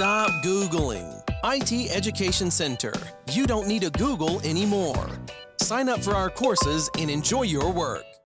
Stop Googling. IT Education Center. You don't need to Google anymore. Sign up for our courses and enjoy your work.